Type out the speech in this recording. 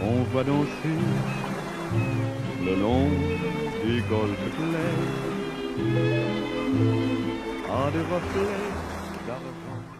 On va danser le long du golfe clair à des reflets d'argent.